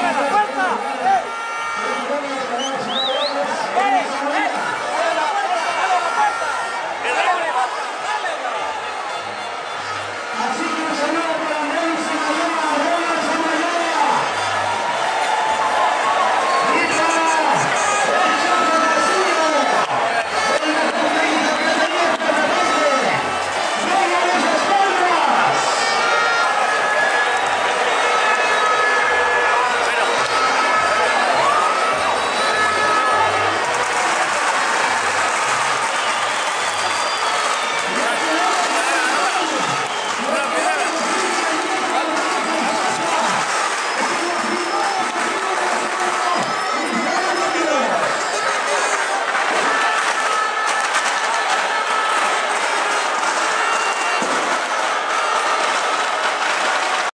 ¡Fuerza!